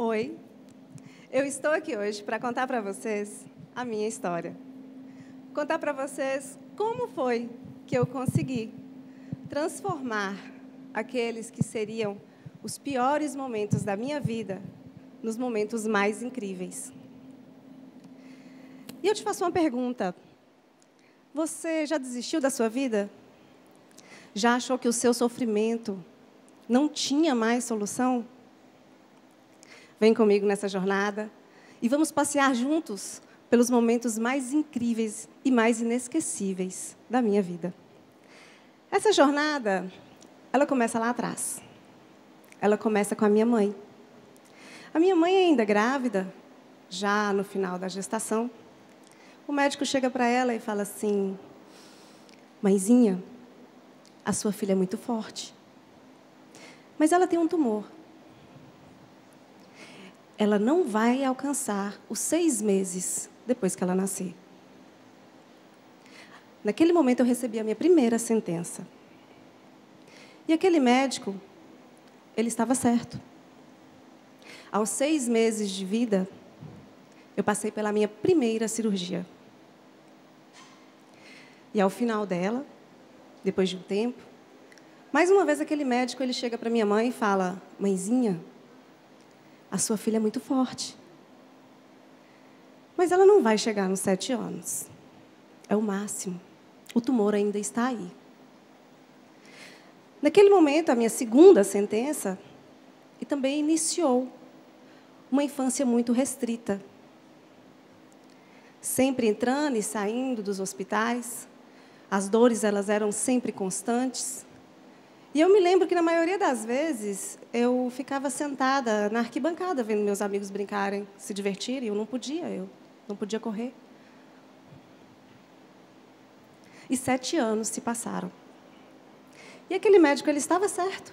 Oi, eu estou aqui hoje para contar para vocês a minha história. Contar para vocês como foi que eu consegui transformar aqueles que seriam os piores momentos da minha vida nos momentos mais incríveis. E eu te faço uma pergunta: você já desistiu da sua vida? Já achou que o seu sofrimento não tinha mais solução? Vem comigo nessa jornada e vamos passear juntos pelos momentos mais incríveis e mais inesquecíveis da minha vida. Essa jornada, ela começa lá atrás. Ela começa com a minha mãe. A minha mãe ainda grávida, já no final da gestação, o médico chega para ela e fala assim: Mãezinha, a sua filha é muito forte, mas ela tem um tumor. Ela não vai alcançar os seis meses depois que ela nascer. Naquele momento eu recebi a minha primeira sentença. E aquele médico, ele estava certo. Aos seis meses de vida, eu passei pela minha primeira cirurgia. E ao final dela, depois de um tempo, mais uma vez aquele médico ele chega para minha mãe e fala: "Mãezinha, a sua filha é muito forte. Mas ela não vai chegar nos sete anos. É o máximo. O tumor ainda está aí. Naquele momento, a minha segunda sentença e também iniciou uma infância muito restrita. Sempre entrando e saindo dos hospitais, as dores elas eram sempre constantes. E eu me lembro que na maioria das vezes eu ficava sentada na arquibancada vendo meus amigos brincarem, se divertirem, eu não podia, eu não podia correr. E sete anos se passaram. E aquele médico ele estava certo.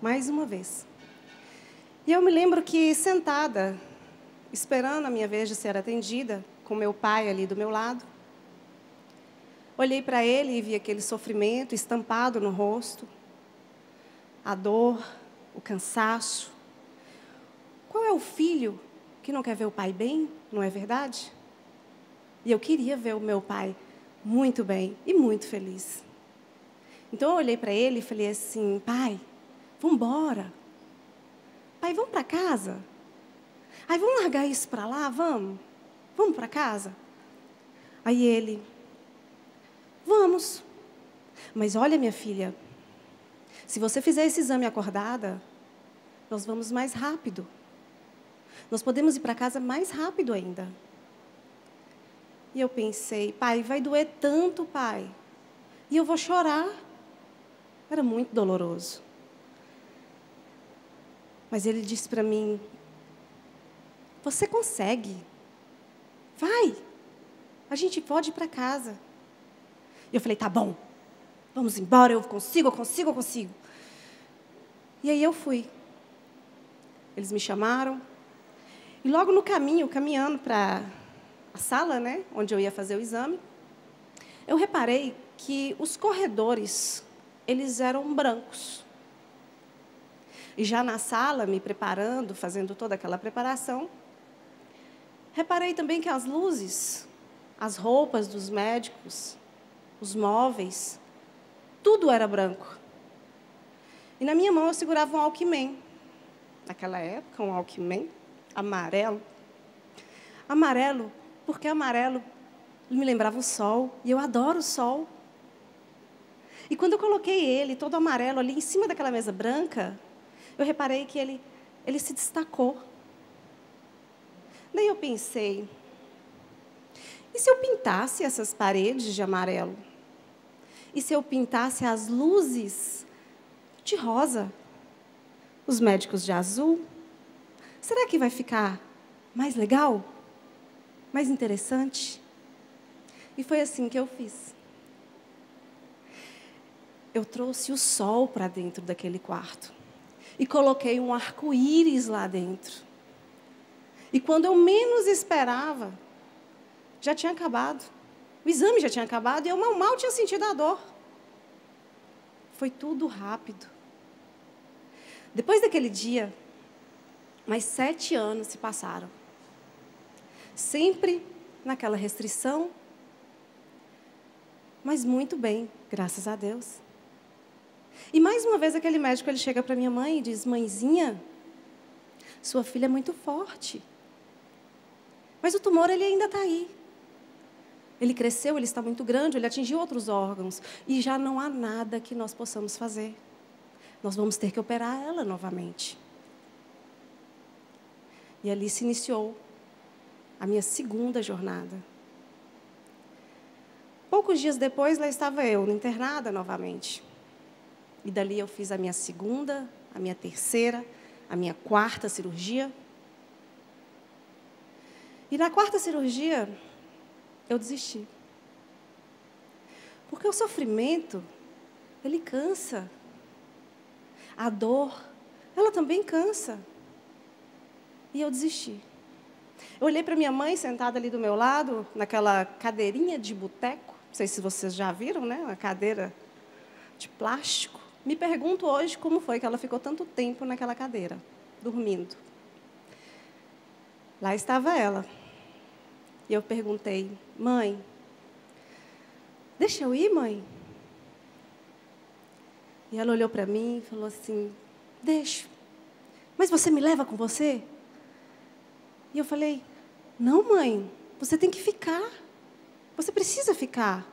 Mais uma vez. E eu me lembro que sentada, esperando a minha vez de ser atendida, com meu pai ali do meu lado, Olhei para ele e vi aquele sofrimento estampado no rosto, a dor, o cansaço. Qual é o filho que não quer ver o pai bem, não é verdade? E eu queria ver o meu pai muito bem e muito feliz. Então eu olhei para ele e falei assim: pai, vamos embora. Pai, vamos para casa. Aí vamos largar isso para lá, vamos? Vamos para casa? Aí ele, Vamos. Mas olha, minha filha, se você fizer esse exame acordada, nós vamos mais rápido. Nós podemos ir para casa mais rápido ainda. E eu pensei, pai, vai doer tanto, pai. E eu vou chorar. Era muito doloroso. Mas ele disse para mim: Você consegue. Vai. A gente pode ir para casa. E eu falei, tá bom, vamos embora, eu consigo, eu consigo, eu consigo. E aí eu fui. Eles me chamaram. E logo no caminho, caminhando para a sala, né, onde eu ia fazer o exame, eu reparei que os corredores, eles eram brancos. E já na sala, me preparando, fazendo toda aquela preparação, reparei também que as luzes, as roupas dos médicos, os móveis, tudo era branco. E na minha mão eu segurava um Alckmin. Naquela época, um Alckmin amarelo. Amarelo, porque amarelo me lembrava o sol, e eu adoro o sol. E quando eu coloquei ele, todo amarelo, ali em cima daquela mesa branca, eu reparei que ele, ele se destacou. Daí eu pensei, e se eu pintasse essas paredes de amarelo? E se eu pintasse as luzes de rosa, os médicos de azul? Será que vai ficar mais legal? Mais interessante? E foi assim que eu fiz. Eu trouxe o sol para dentro daquele quarto e coloquei um arco-íris lá dentro. E quando eu menos esperava, já tinha acabado. O exame já tinha acabado e eu mal, mal tinha sentido a dor. Foi tudo rápido. Depois daquele dia, Mas sete anos se passaram. Sempre naquela restrição, mas muito bem, graças a Deus. E mais uma vez aquele médico ele chega para minha mãe e diz: "Mãezinha, sua filha é muito forte. Mas o tumor ele ainda está aí. Ele cresceu, ele está muito grande, ele atingiu outros órgãos e já não há nada que nós possamos fazer. Nós vamos ter que operar ela novamente." E ali se iniciou a minha segunda jornada. Poucos dias depois, lá estava eu, internada novamente. E dali eu fiz a minha segunda, a minha terceira, a minha quarta cirurgia. E na quarta cirurgia, eu desisti. Porque o sofrimento, ele cansa. A dor, ela também cansa. E eu desisti. Eu olhei para minha mãe sentada ali do meu lado, naquela cadeirinha de boteco. Não sei se vocês já viram, né? Uma cadeira de plástico. Me pergunto hoje como foi que ela ficou tanto tempo naquela cadeira, dormindo. Lá estava ela. E eu perguntei, mãe, deixa eu ir, mãe? E ela olhou para mim e falou assim: Deixa. Mas você me leva com você? E eu falei: Não, mãe, você tem que ficar. Você precisa ficar.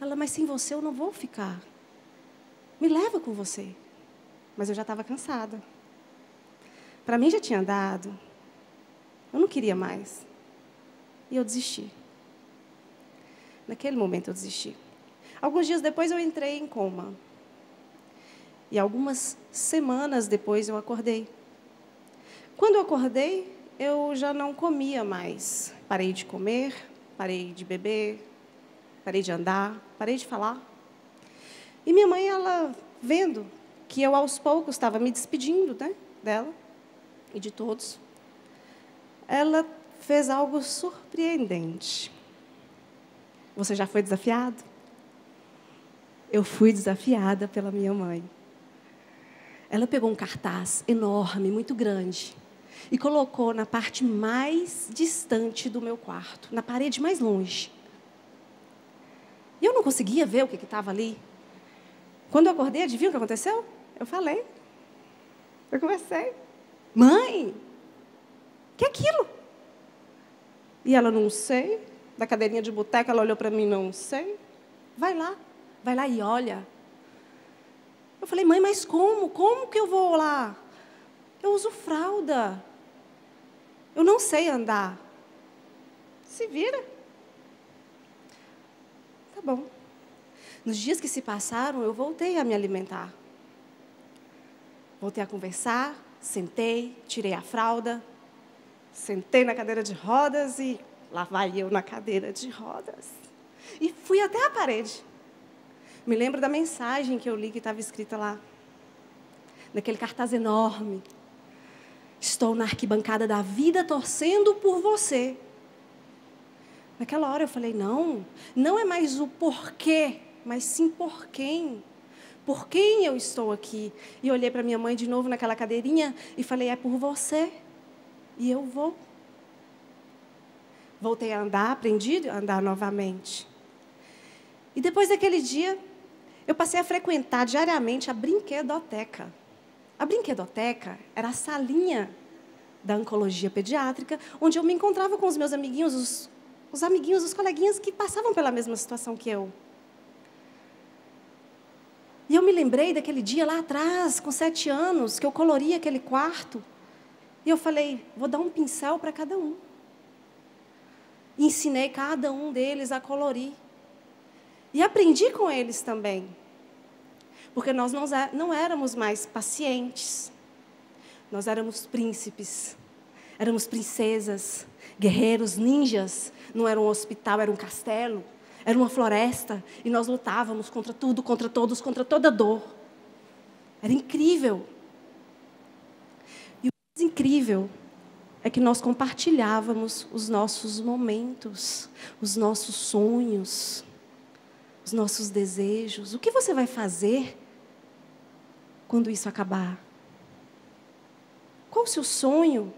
Ela, mas sem você eu não vou ficar. Me leva com você. Mas eu já estava cansada. Para mim já tinha dado. Eu não queria mais. E eu desisti. Naquele momento eu desisti. Alguns dias depois eu entrei em coma. E algumas semanas depois eu acordei. Quando eu acordei, eu já não comia mais. Parei de comer, parei de beber, parei de andar, parei de falar. E minha mãe, ela vendo que eu aos poucos estava me despedindo né, dela e de todos, ela fez algo surpreendente. Você já foi desafiado? Eu fui desafiada pela minha mãe. Ela pegou um cartaz enorme, muito grande, e colocou na parte mais distante do meu quarto, na parede mais longe. E eu não conseguia ver o que estava ali. Quando eu acordei, adivinha o que aconteceu? Eu falei. Eu conversei. Mãe, que é aquilo? E ela, não sei. Da cadeirinha de boteca, ela olhou para mim, não sei. Vai lá, vai lá e olha. Eu falei, mãe, mas como? Como que eu vou lá? Eu uso fralda. Eu não sei andar. Se vira. Tá bom. Nos dias que se passaram, eu voltei a me alimentar. Voltei a conversar, sentei, tirei a fralda, sentei na cadeira de rodas e lá vai eu na cadeira de rodas. E fui até a parede. Me lembro da mensagem que eu li que estava escrita lá, naquele cartaz enorme. Estou na arquibancada da vida torcendo por você. Naquela hora eu falei: não, não é mais o porquê, mas sim por quem. Por quem eu estou aqui? E olhei para minha mãe de novo naquela cadeirinha e falei: é por você. E eu vou. Voltei a andar, aprendi a andar novamente. E depois daquele dia, eu passei a frequentar diariamente a brinquedoteca. A brinquedoteca era a salinha da oncologia pediátrica, onde eu me encontrava com os meus amiguinhos, os, os amiguinhos, os coleguinhas que passavam pela mesma situação que eu. E eu me lembrei daquele dia lá atrás, com sete anos, que eu coloria aquele quarto. E eu falei, vou dar um pincel para cada um. E ensinei cada um deles a colorir. E aprendi com eles também. Porque nós não éramos mais pacientes, nós éramos príncipes, éramos princesas, guerreiros, ninjas. Não era um hospital, era um castelo, era uma floresta. E nós lutávamos contra tudo, contra todos, contra toda dor. Era incrível. Incrível é que nós compartilhávamos os nossos momentos, os nossos sonhos, os nossos desejos. O que você vai fazer quando isso acabar? Qual o sonho,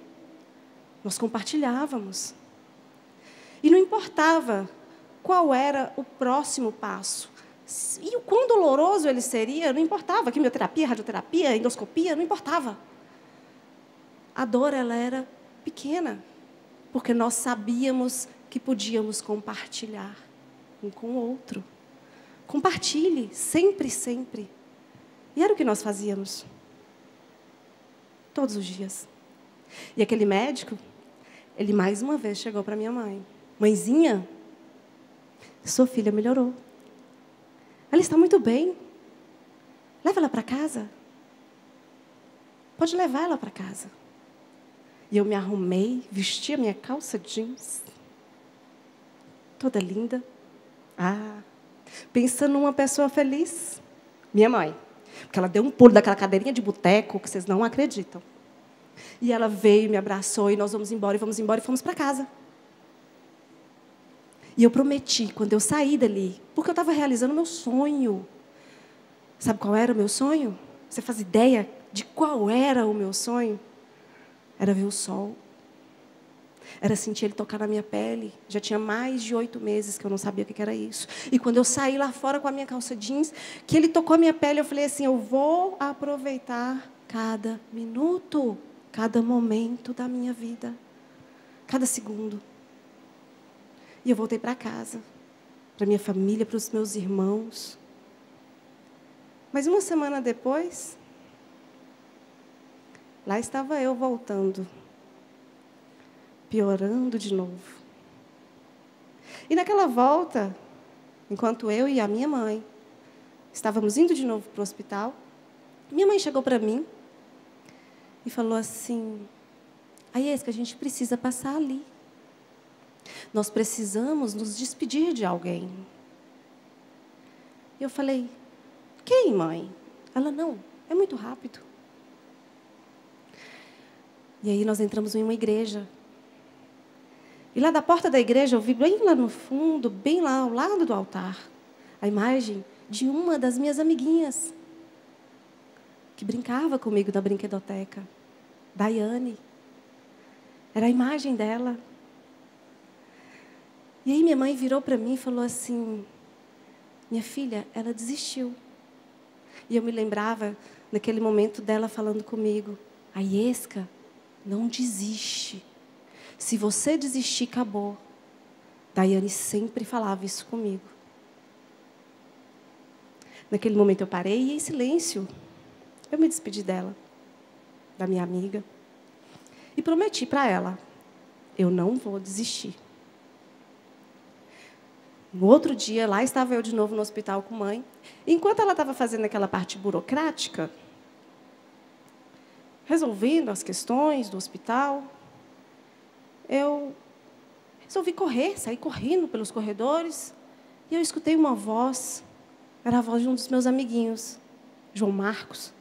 nós compartilhávamos. E não importava qual era o próximo passo. E o quão doloroso ele seria, não importava. Quimioterapia, radioterapia, endoscopia, não importava. A dor, ela era pequena, porque nós sabíamos que podíamos compartilhar um com o outro. Compartilhe, sempre, sempre. E era o que nós fazíamos. Todos os dias. E aquele médico, ele mais uma vez chegou para minha mãe. Mãezinha, sua filha melhorou. Ela está muito bem. Leva ela para casa. Pode levar ela para casa. E eu me arrumei, vesti a minha calça jeans, toda linda. Ah, pensando numa pessoa feliz. Minha mãe. Porque ela deu um pulo daquela cadeirinha de boteco que vocês não acreditam. E ela veio, me abraçou e nós vamos embora e vamos embora e fomos para casa. E eu prometi, quando eu saí dali, porque eu estava realizando meu sonho. Sabe qual era o meu sonho? Você faz ideia de qual era o meu sonho? Era ver o sol. Era sentir ele tocar na minha pele. Já tinha mais de oito meses que eu não sabia o que era isso. E quando eu saí lá fora com a minha calça jeans, que ele tocou a minha pele, eu falei assim: eu vou aproveitar cada minuto, cada momento da minha vida, cada segundo. E eu voltei para casa, para minha família, para os meus irmãos. Mas uma semana depois, lá estava eu voltando, piorando de novo. E naquela volta, enquanto eu e a minha mãe estávamos indo de novo para o hospital, minha mãe chegou para mim e falou assim: Aí é que a gente precisa passar ali. Nós precisamos nos despedir de alguém. E eu falei: Quem, mãe? Ela: Não, é muito rápido. E aí nós entramos em uma igreja. E lá da porta da igreja eu vi bem lá no fundo, bem lá ao lado do altar, a imagem de uma das minhas amiguinhas que brincava comigo na brinquedoteca, Daiane. Era a imagem dela. E aí minha mãe virou para mim e falou assim: Minha filha, ela desistiu. E eu me lembrava, naquele momento, dela falando comigo: A Iesca não desiste. Se você desistir, acabou. Daiane sempre falava isso comigo. Naquele momento eu parei e, em silêncio, eu me despedi dela, da minha amiga, e prometi para ela: eu não vou desistir. No outro dia, lá estava eu de novo no hospital com mãe. Enquanto ela estava fazendo aquela parte burocrática, resolvendo as questões do hospital, eu resolvi correr, sair correndo pelos corredores, e eu escutei uma voz, era a voz de um dos meus amiguinhos, João Marcos.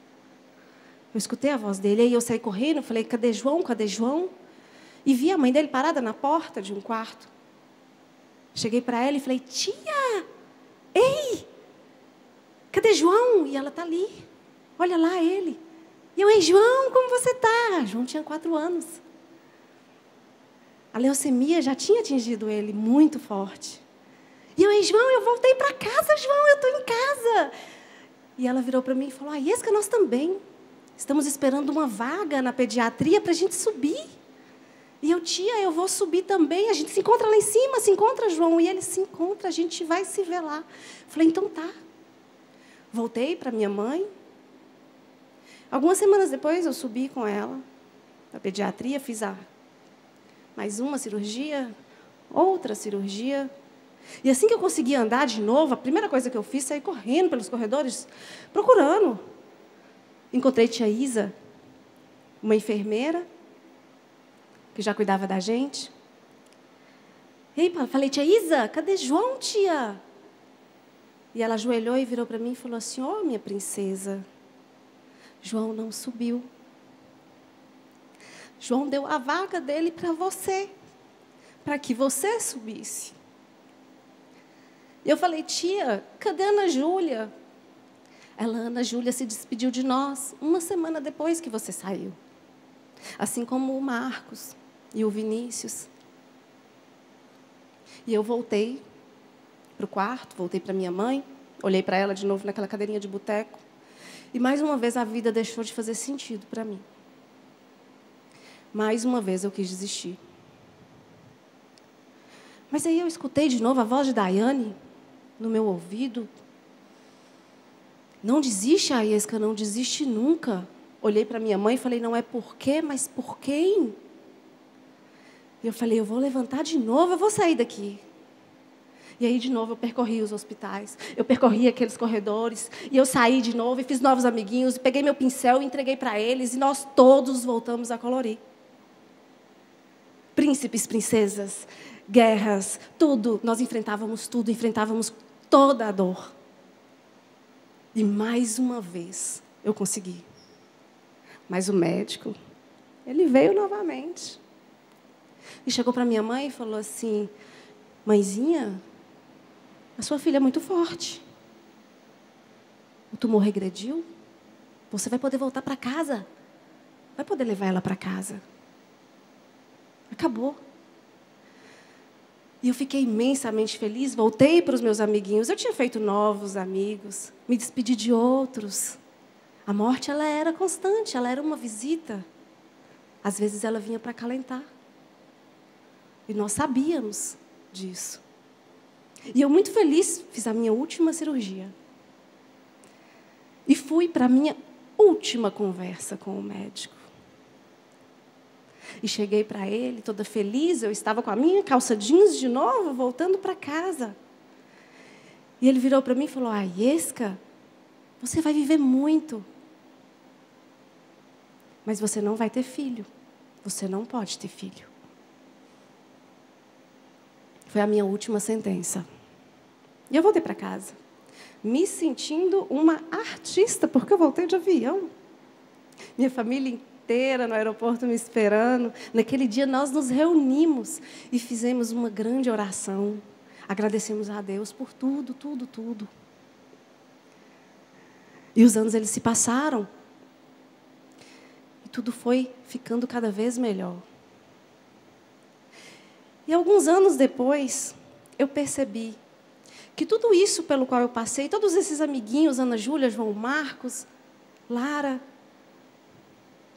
Eu escutei a voz dele, aí eu saí correndo, falei: cadê João? Cadê João? E vi a mãe dele parada na porta de um quarto. Cheguei para ela e falei: Tia, ei, cadê João? E ela está ali. Olha lá ele. E eu, ei, João, como você está? João tinha quatro anos. A leucemia já tinha atingido ele muito forte. E eu, ei, João, eu voltei para casa, João, eu estou em casa. E ela virou para mim e falou: Ah, Iesca, nós também. Estamos esperando uma vaga na pediatria para a gente subir. E eu, tia, eu vou subir também. A gente se encontra lá em cima, se encontra, João. E ele se encontra, a gente vai se ver lá. Falei, então tá. Voltei para minha mãe. Algumas semanas depois, eu subi com ela na pediatria, fiz a mais uma cirurgia, outra cirurgia. E assim que eu consegui andar de novo, a primeira coisa que eu fiz, sair correndo pelos corredores, procurando. Encontrei tia Isa, uma enfermeira, que já cuidava da gente. Ei, falei, tia Isa, cadê João, tia? E ela ajoelhou e virou para mim e falou assim: Ó, oh, minha princesa, João não subiu. João deu a vaga dele para você, para que você subisse. Eu falei, tia, cadê Ana Júlia? Ela, Ana Júlia, se despediu de nós uma semana depois que você saiu. Assim como o Marcos e o Vinícius. E eu voltei para o quarto, voltei para minha mãe, olhei para ela de novo naquela cadeirinha de boteco. E mais uma vez a vida deixou de fazer sentido para mim. Mais uma vez eu quis desistir. Mas aí eu escutei de novo a voz de Daiane no meu ouvido. Não desiste, Aesca, não desiste nunca. Olhei para minha mãe e falei, não é por quê, mas por quem? E eu falei, eu vou levantar de novo, eu vou sair daqui. E aí, de novo, eu percorri os hospitais, eu percorri aqueles corredores, e eu saí de novo e fiz novos amiguinhos, peguei meu pincel e entreguei para eles, e nós todos voltamos a colorir. Príncipes, princesas, guerras, tudo, nós enfrentávamos tudo, enfrentávamos toda a dor. E mais uma vez eu consegui. Mas o médico, ele veio novamente. E chegou para minha mãe e falou assim: Mãezinha, a sua filha é muito forte. O tumor regrediu. Você vai poder voltar para casa. Vai poder levar ela para casa. Acabou. E eu fiquei imensamente feliz, voltei para os meus amiguinhos. Eu tinha feito novos amigos, me despedi de outros. A morte ela era constante, ela era uma visita. Às vezes ela vinha para acalentar. E nós sabíamos disso. E eu muito feliz fiz a minha última cirurgia. E fui para a minha última conversa com o médico. E cheguei para ele, toda feliz, eu estava com a minha calça jeans de novo, voltando para casa. E ele virou para mim e falou: Ah, Iesca, você vai viver muito. Mas você não vai ter filho. Você não pode ter filho. Foi a minha última sentença. E eu voltei para casa, me sentindo uma artista, porque eu voltei de avião. Minha família inteira no aeroporto me esperando. Naquele dia nós nos reunimos e fizemos uma grande oração. Agradecemos a Deus por tudo, tudo, tudo. E os anos eles se passaram. E tudo foi ficando cada vez melhor. E alguns anos depois, eu percebi que tudo isso pelo qual eu passei, todos esses amiguinhos, Ana Júlia, João Marcos, Lara,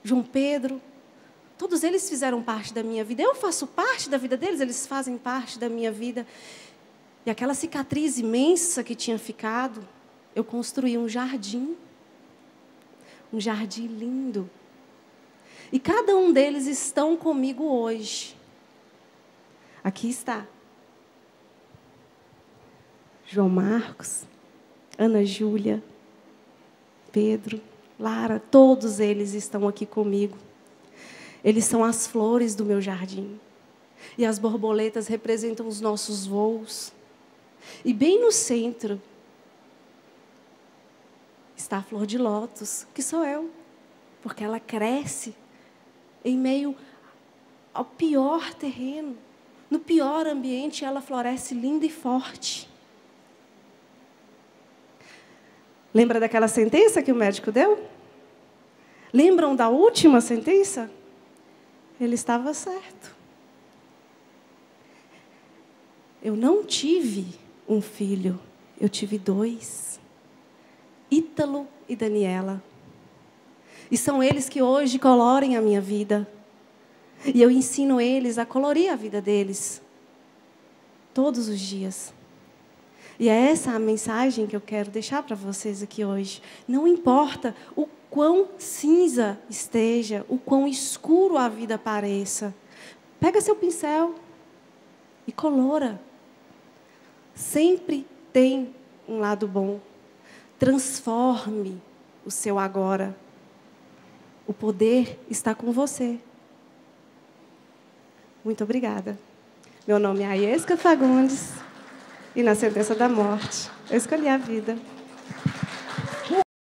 João Pedro, todos eles fizeram parte da minha vida. Eu faço parte da vida deles, eles fazem parte da minha vida. E aquela cicatriz imensa que tinha ficado, eu construí um jardim. Um jardim lindo. E cada um deles estão comigo hoje. Aqui está. João Marcos, Ana Júlia, Pedro, Lara, todos eles estão aqui comigo. Eles são as flores do meu jardim. E as borboletas representam os nossos voos. E bem no centro está a flor de lótus, que sou eu, porque ela cresce em meio ao pior terreno, no pior ambiente, ela floresce linda e forte. Lembra daquela sentença que o médico deu? Lembram da última sentença? Ele estava certo. Eu não tive um filho, eu tive dois. Ítalo e Daniela. E são eles que hoje colorem a minha vida. E eu ensino eles a colorir a vida deles. Todos os dias. E é essa a mensagem que eu quero deixar para vocês aqui hoje. Não importa o quão cinza esteja, o quão escuro a vida pareça, pega seu pincel e colora. Sempre tem um lado bom. Transforme o seu agora. O poder está com você. Muito obrigada. Meu nome é Aesca Fagundes. E na sentença da morte, eu escolhi a vida.